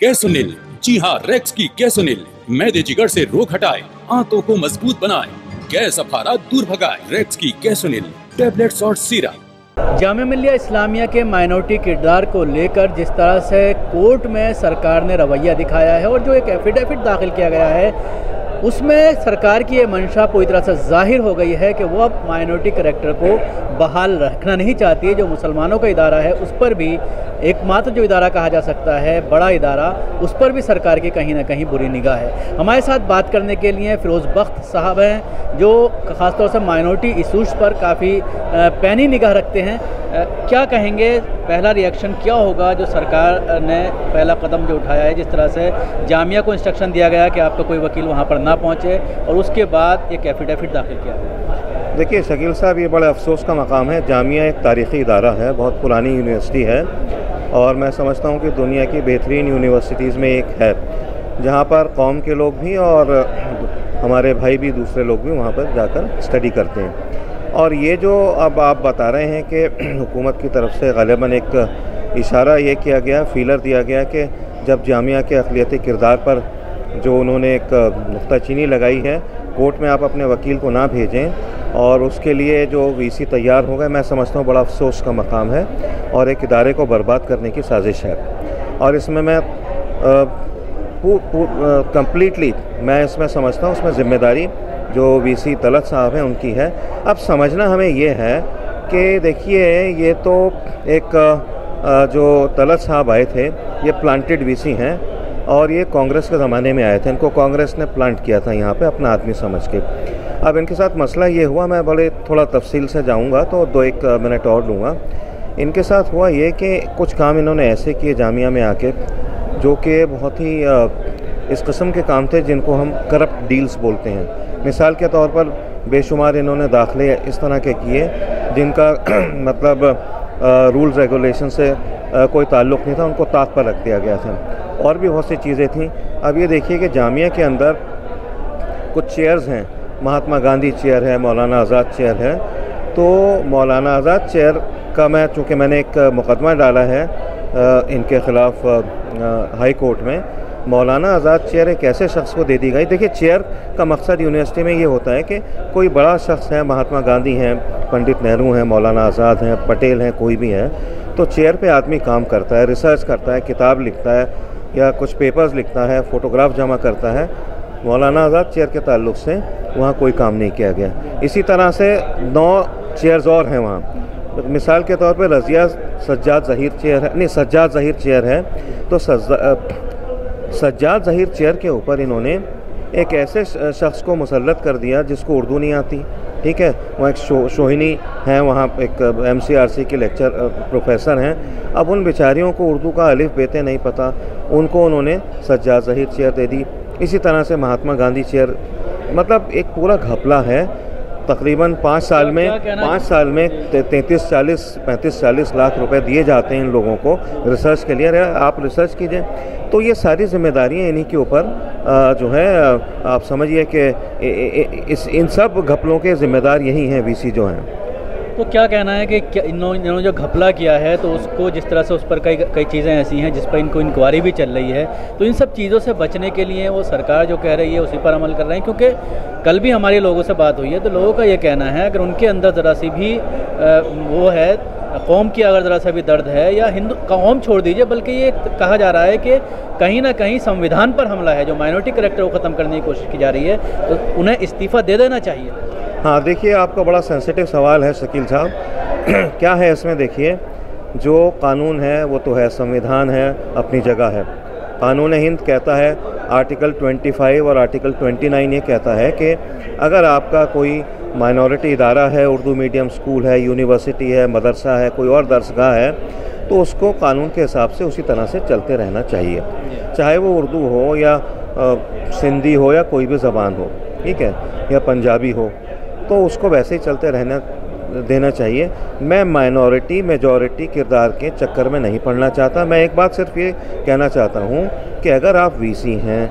کیسونل۔ جی ہاں ریکس کی کیسونل۔ میدے جگر سے روک ہٹائے آنتوں کو مضبوط بنائے، گیس افارا دور بھگائے۔ ریکس کی کیسونل۔ ٹیبلٹس اور سیرم۔ جامعہ ملیہ اسلامیہ کے مائنورٹی کردار کو لے کر جس طرح سے کورٹ میں سرکار نے رویہ دکھایا ہے اور جو ایک ایفیڈیوٹ داخل کیا گیا ہے اس میں سرکار کی یہ منشا پوری طرح سے ظاہر ہو گئی ہے کہ وہ اب مائنورٹی کریکٹر کو بحال رکھنا نہیں چاہتی ہے جو مسلمانوں کا ادارہ ہے، اس پر بھی ایک ماتر جو ادارہ کہا جا سکتا ہے، بڑا ادارہ، اس پر بھی سرکار کی کہیں نہ کہیں بری نگاہ ہے۔ ہمارے ساتھ بات کرنے کے لیے فیروز بخت صاحب ہیں، جو خاص طور سے مائنورٹی ایشوز پر کافی پینی نگاہ رکھتے ہیں۔ کیا کہیں گے؟ پہلا ریئیکشن کیا ہوگا جو سرکار نے پہلا قدم جو اٹھایا ہے؟ جس طرح سے جامعہ کو انسٹرکشن دیا گیا کہ آپ کا کوئی وکیل وہاں پر نہ پہنچے اور اس کے بعد ایک ایفیڈیوٹ داخل کیا۔ گیا دیکھیے، شکیل صاحب، یہ بڑے افسوس کا مقام ہے۔ جامعہ ایک تاریخی ادارہ ہے، بہت پرانی یونیورسٹی ہے اور میں سمجھتا ہوں کہ دنیا کی بہترین یونیورسٹیز میں ایک ہے۔ جہاں پر قوم کے لوگ بھی اور ہمارے بھائی بھی دوسرے لوگ بھی وہاں پر جا کر اسٹڈی کرتے ہیں۔ اور یہ جو اب آپ بتا رہے ہیں کہ حکومت کی طرف سے غالباً ایک اشارہ یہ کیا گیا، فیلر دیا گیا کہ جب جامعہ کے اقلیتی کردار پر جو انہوں نے ایک نقطہ چینی لگائی ہے، کورٹ میں آپ اپنے وکیل کو نہ بھیجیں اور اس کے لیے جو وی سی تیار ہو گئے میں سمجھتا ہوں بڑا افسوس کا مقام ہے اور ایک ادارے کو برباد کرنے کی سازش ہے۔ اور اس میں میں کمپلیٹلی میں اس میں سمجھتا ہوں، اس میں ذمہ داری جو وی سی طلعت صاحب ہیں ان کی ہے۔ اب سمجھنا ہمیں یہ ہے کہ دیکھیے، یہ تو ایک جو طلعت صاحب آئے تھے، یہ پلانٹڈ وی سی ہیں اور یہ کانگریس کے زمانے میں آئے تھے۔ ان کو کانگریس نے پلانٹ کیا تھا یہاں پہ اپنا آدمی سمجھ کے۔ اب ان کے ساتھ مسئلہ یہ ہوا، میں بڑے تھوڑا تفصیل سے جاؤں گا تو دو ایک منٹ اور لوں گا۔ ان کے ساتھ ہوا یہ کہ کچھ کام انہوں نے ایسے کیے جامعہ میں آ کے، جو کہ بہت ہی اس قسم کے کام تھے جن کو ہم کرپٹ ڈیلز بولتے ہیں۔ مثال کے طور پر بے شمار انہوں نے داخلے اس طرح کے کیے جن کا مطلب رولز ریگولیشن سے کوئی تعلق نہیں تھا، ان کو طاق پر رکھ دیا گیا تھا۔ اور بھی بہت سی چیزیں تھیں۔ اب یہ دیکھیے کہ جامعہ کے اندر کچھ چیئرز ہیں۔ مہاتما گاندھی چیئر ہے، مولانا آزاد چیئر ہے۔ تو مولانا آزاد چیئر کا میں، چونکہ میں نے ایک مقدمہ ڈالا ہے ان کے خلاف ہائی کورٹ میں مولانا آزاد چیئر ایک ایسے شخص کو دے دی گئی۔ دیکھیے، چیئر کا مقصد یونیورسٹی میں یہ ہوتا ہے کہ کوئی بڑا شخص ہے، مہاتما گاندھی ہیں، پنڈت نہرو ہیں، مولانا آزاد ہیں، پٹیل ہیں، کوئی بھی ہیں، تو چیئر پہ آدمی کام کرتا ہے، ریسرچ کرتا ہے، کتاب لکھتا ہے یا کچھ پیپرز لکھتا ہے، فوٹوگراف جمع کرتا ہے۔ مولانا آزاد چیئر کے تعلق سے وہاں کوئی کام نہیں کیا گیا۔ اسی طرح سے نو چیئرز اور ہیں وہاں۔ مثال کے طور پہ رضیہ سجاد ظہیر چیئر ہے، نہیں، سجاد ظہیر چیئر ہے، تو سجا سجاد ظہیر چیئر کے اوپر انہوں نے ایک ایسے شخص کو مسلط کر دیا جس کو اردو نہیں آتی۔ ٹھیک ہے؟ وہ ایک شو، شوہنی ہیں، وہاں ایک ایم سی آر سی کے لیکچر پروفیسر ہیں۔ اب ان بیچاریوں کو اردو کا الف بیتے نہیں پتہ ان کو انہوں نے سجاد ظہیر چیئر دے دی۔ اسی طرح سے مہاتما گاندھی چیئر مطلب ایک پورا گھپلا ہے۔ تقریباً پانچ سال میں پانچ سال میں تینتیس چالیس پینتیس چالیس لاکھ روپے دیے جاتے ہیں ان لوگوں کو ریسرچ کے لیے۔ آپ ریسرچ کیجیے۔ تو یہ ساری ذمہ داریاں انہی کے اوپر جو ہے آپ سمجھیے کہ اس ان سب گھپلوں کے ذمہ دار یہی ہیں وی سی جو ہیں۔ کو کیا کہنا ہے کہ انہوں نے جو گھپلا کیا ہے تو اس کو جس طرح سے اس پر کئی کئی چیزیں ایسی ہیں جس پر ان کو انکوائری بھی چل رہی ہے، تو ان سب چیزوں سے بچنے کے لیے وہ سرکار جو کہہ رہی ہے اسی پر عمل کر رہے ہیں، کیونکہ کل بھی ہمارے لوگوں سے بات ہوئی ہے، تو لوگوں کا یہ کہنا ہے، اگر ان کے اندر ذرا سی بھی وہ ہے، قوم کی اگر ذرا سا بھی درد ہے، یا ہندو قوم چھوڑ دیجیے، بلکہ یہ کہا جا رہا ہے کہ کہیں نہ کہیں سنویدھان پر حملہ ہے، جو مائنورٹی کریکٹر کو ختم کرنے کی کوشش کی جا رہی ہے، تو انہیں استعفیٰ دے دینا چاہیے۔ ہاں دیکھیے، آپ کا بڑا سینسیٹیو سوال ہے شکیل صاحب۔ کیا ہے اس میں؟ دیکھیے، جو قانون ہے وہ تو ہے، سنویدھان ہے، اپنی جگہ ہے۔ قانون ہند کہتا ہے آرٹیکل 25 اور آرٹیکل 29 یہ کہتا ہے کہ اگر آپ کا کوئی مائنورٹی ادارہ ہے، اردو میڈیم سکول ہے یونیورسٹی ہے، مدرسہ ہے، کوئی اور درسگاہ ہے، تو اس کو قانون کے حساب سے اسی طرح سے چلتے رہنا چاہیے۔ چاہے وہ اردو ہو یا سندھی ہو یا کوئی بھی زبان ہو، ٹھیک ہے، یا پنجابی ہو۔ تو اس کو ویسے ہی چلتے رہنا، دینا چاہیے۔ میں مائنورٹی میجورٹی کردار کے چکر میں نہیں پڑھنا چاہتا۔ میں ایک بات صرف یہ کہنا چاہتا ہوں کہ اگر آپ وی سی ہیں،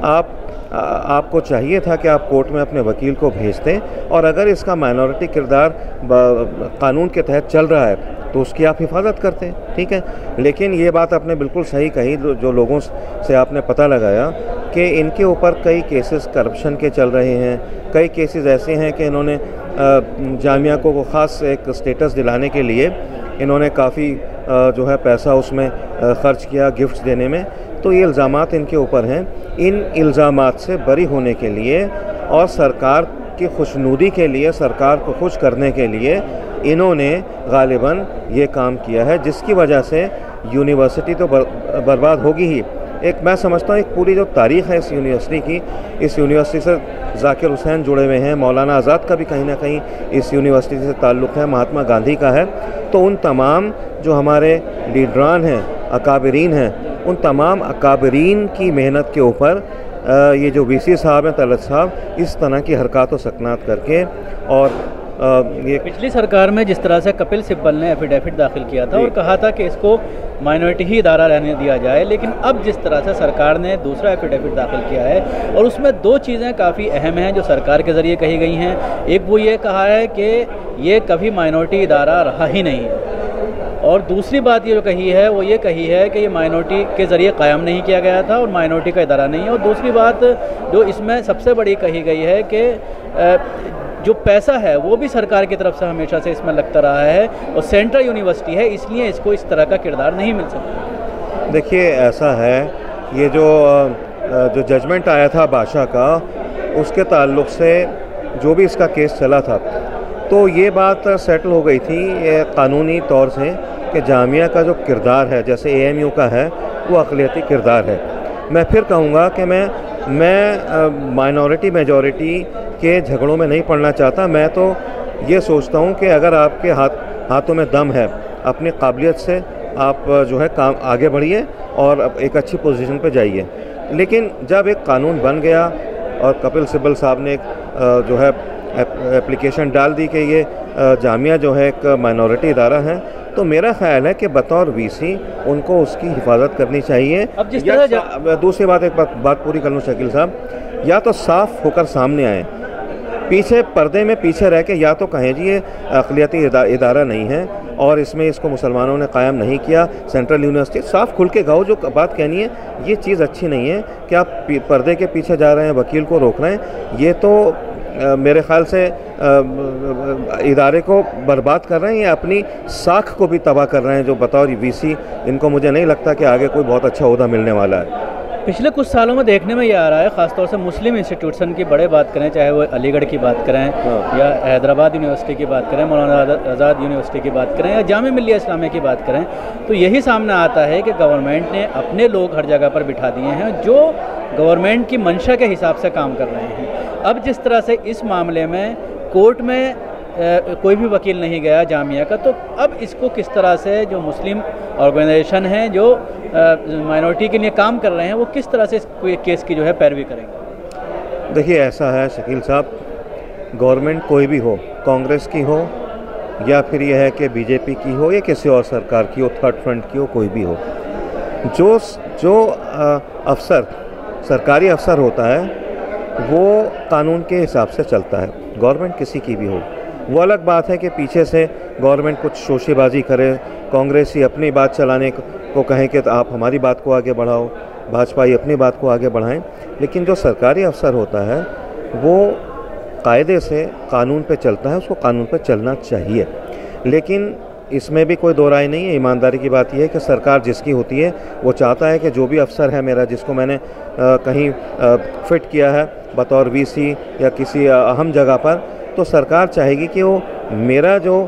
آپ آپ کو چاہیے تھا کہ آپ کورٹ میں اپنے وکیل کو بھیج دیں اور اگر اس کا مائنورٹی کردار قانون کے تحت چل رہا ہے، تو اس کی آپ حفاظت کرتے ہیں ٹھیک ہے؟ لیکن یہ بات آپ نے بالکل صحیح کہی، جو لوگوں سے آپ نے پتہ لگایا کہ ان کے اوپر کئی کیسز کرپشن کے چل رہے ہیں۔ کئی کیسز ایسے ہیں کہ انہوں نے جامعہ کو خاص ایک سٹیٹس دلانے کے لیے انہوں نے کافی جو ہے پیسہ اس میں خرچ کیا گفٹس دینے میں۔ تو یہ الزامات ان کے اوپر ہیں۔ ان الزامات سے بری ہونے کے لیے اور سرکار کی خوشنودی کے لیے، سرکار کو خوش کرنے کے لیے انہوں نے غالباً یہ کام کیا ہے۔ جس کی وجہ سے یونیورسٹی تو برباد ہوگی ہی۔ ایک میں سمجھتا ہوں، ایک پوری جو تاریخ ہے اس یونیورسٹی کی، اس یونیورسٹی سے ذاکر حسین جڑے ہوئے ہیں، مولانا آزاد کا بھی کہیں نہ کہیں اس یونیورسٹی سے تعلق ہے، مہاتما گاندھی کا ہے۔ تو ان تمام جو ہمارے لیڈران ہیں، اکابرین ہیں، ان تمام اکابرین کی محنت کے اوپر یہ جو وی سی صاحب ہیں طلت صاحب، اس طرح کی حرکات و سکنات کر کے اور یہ پچھلی سرکار میں جس طرح سے کپل سبل نے ایفیڈیفٹ داخل کیا تھا اور جی۔ کہا تھا کہ اس کو مائنورٹی ہی ادارہ رہنے دیا جائے لیکن اب جس طرح سے سرکار نے دوسرا ایفیڈیوٹ داخل کیا ہے اور اس میں دو چیزیں کافی اہم ہیں جو سرکار کے ذریعے کہی گئی ہیں۔ ایک وہ یہ کہا ہے کہ یہ کبھی مائنورٹی ادارہ رہا ہی نہیں۔ ہے اور دوسری بات یہ جو کہی ہے وہ یہ کہی ہے کہ یہ مائنورٹی کے ذریعے قائم نہیں کیا گیا تھا اور مائنورٹی کا ادارہ نہیں ہے۔ اور دوسری بات جو اس میں سب سے بڑی کہی گئی ہے کہ جو پیسہ ہے وہ بھی سرکار کی طرف سے ہمیشہ سے اس میں لگتا رہا ہے اور سینٹرل یونیورسٹی ہے، اس لیے اس کو اس طرح کا کردار نہیں مل سکتا۔ دیکھیے، ایسا ہے، یہ جو جو ججمنٹ آیا تھا بادشاہ کا، اس کے تعلق سے جو بھی اس کا کیس چلا تھا، تو یہ بات سیٹل ہو گئی تھی قانونی طور سے کہ جامعہ کا جو کردار ہے، جیسے اے ایم یو کا ہے، وہ اقلیتی کردار ہے۔ میں پھر کہوں گا کہ میں میں مائنورٹی میجورٹی کے جھگڑوں میں نہیں پڑھنا چاہتا میں تو یہ سوچتا ہوں کہ اگر آپ کے ہاتھ ہاتھوں میں دم ہے اپنی قابلیت سے آپ جو ہے کام آگے بڑھیے اور ایک اچھی پوزیشن پہ جائیے۔ لیکن جب ایک قانون بن گیا اور کپل سبل صاحب نے ایک جو ہے اپلیکیشن ڈال دی کہ یہ جامعہ جو ہے ایک مائنورٹی ادارہ ہے تو میرا خیال ہے کہ بطور وی سی ان کو اس کی حفاظت کرنی چاہیے۔ دوسری بات ایک بات پوری کر لوں شکیل صاحب۔ یا تو صاف ہو کر سامنے آئیں۔ پیچھے پردے میں پیچھے رہ کے یا تو کہیں جی یہ اقلیتی ادارہ نہیں ہے اور اس میں اس کو مسلمانوں نے قائم نہیں کیا۔ سینٹرل یونیورسٹی صاف کھل کے گاؤ جو بات کہنی ہے، یہ چیز اچھی نہیں ہے۔ کہ آپ پردے کے پیچھے جا رہے ہیں، وکیل کو روک رہے ہیں؟ یہ تو میرے خیال سے ادارے کو برباد کر رہے ہیں یا اپنی ساکھ کو بھی تباہ کر رہے ہیں جو بطور وی سی۔ ان کو مجھے نہیں لگتا کہ آگے کوئی بہت اچھا عہدہ ملنے والا ہے۔ پچھلے کچھ سالوں میں دیکھنے میں یہ آ رہا ہے خاص طور سے مسلم انسٹیٹیوشن کی بڑے بات کریں چاہے وہ علی گڑھ کی بات کریں ہاں۔ یا حیدرآباد یونیورسٹی کی بات کریں مولانا آزاد یونیورسٹی کی بات کریں یا جامع ملیہ اسلامیہ کی بات کریں تو یہی سامنے آتا ہے کہ گورنمنٹ نے اپنے لوگ ہر جگہ پر بٹھا دیے ہیں جو گورنمنٹ کی منشا کے حساب سے کام کر رہے ہیں اب جس طرح سے اس معاملے میں کورٹ میں کوئی بھی وکیل نہیں گیا جامعہ کا، تو اب اس کو کس طرح سے جو مسلم آرگنائزیشن ہیں، جو مائنورٹی کے لیے کام کر رہے ہیں، وہ کس طرح سے اس کیس کی جو ہے پیروی کریں گے؟ دیکھیے، ایسا ہے شکیل صاحب گورنمنٹ کوئی بھی ہو، کانگریس کی ہو، یا پھر یہ ہے کہ بی جے پی کی ہو، یا کسی اور سرکار کی ہو، تھرڈ فرنٹ کی ہو، کوئی بھی ہو، جو جو افسر، سرکاری افسر ہوتا ہے، وہ قانون کے حساب سے چلتا ہے گورنمنٹ کسی کی بھی ہو۔ وہ الگ بات ہے کہ پیچھے سے گورنمنٹ کچھ شوشے بازی کرے، کانگریسی اپنی بات چلانے کو کہیں کہ آپ ہماری بات کو آگے بڑھاؤ، بھاجپائی اپنی بات کو آگے بڑھائیں۔ لیکن جو سرکاری افسر ہوتا ہے، وہ قاعدے سے قانون پہ چلتا ہے، اس کو قانون پہ چلنا چاہیے۔ لیکن اس میں بھی کوئی دو رائے نہیں ہے۔ ایمانداری کی بات یہ ہے کہ سرکار جس کی ہوتی ہے، وہ چاہتا ہے کہ جو بھی افسر ہے میرا، جس کو میں نے کہیں فٹ کیا ہے، بطور وی سی یا کسی اہم جگہ پر تو سرکار چاہے گی کہ وہ میرا جو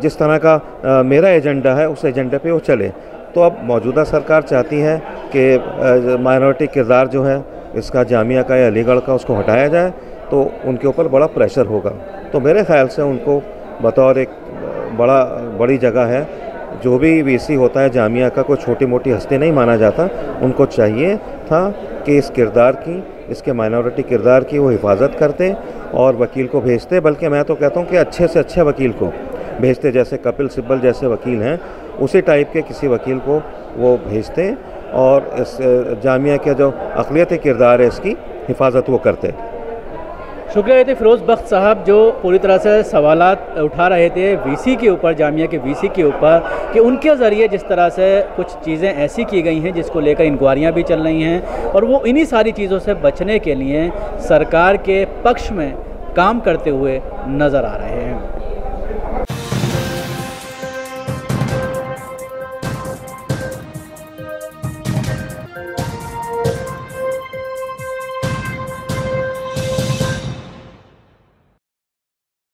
جس طرح کا میرا ایجنڈا ہے، اس ایجنڈے پہ وہ چلے۔ تو اب موجودہ سرکار چاہتی ہے کہ مائنورٹی کردار جو ہے، اس کا جامعہ کا یا علی گڑھ کا اس کو ہٹایا جائے، تو ان کے اوپر بڑا پریشر ہوگا۔ تو میرے خیال سے ان کو بطور ایک بڑا، بڑی جگہ ہے۔ جو بھی وی سی ہوتا ہے، جامعہ کا کوئی چھوٹی موٹی ہستی نہیں مانا جاتا۔ ان کو چاہیے تھا کہ اس کردار کی، اس کے مائنورٹی کردار کی وہ حفاظت کرتے۔ اور وکیل کو بھیجتے، بلکہ میں تو کہتا ہوں کہ اچھے سے اچھے وکیل کو بھیجتے، جیسے کپل سبل جیسے وکیل ہیں، اسی ٹائپ کے کسی وکیل کو وہ بھیجتے اور اس جامعہ کے جو اقلیتی کردار ہے، اس کی حفاظت وہ کرتے۔ شکریہ تھے فیروز بخت صاحب جو پوری طرح سے سوالات اٹھا رہے تھے وی سی کے اوپر، جامعہ کے وی سی کے اوپر، کہ ان کے ذریعے جس طرح سے کچھ چیزیں ایسی کی گئی ہیں جس کو لے کر انکوائریاں بھی چل رہی ہیں اور وہ انہی ساری چیزوں سے بچنے کے لیے سرکار کے پکش میں کام کرتے ہوئے نظر آ رہے ہیں۔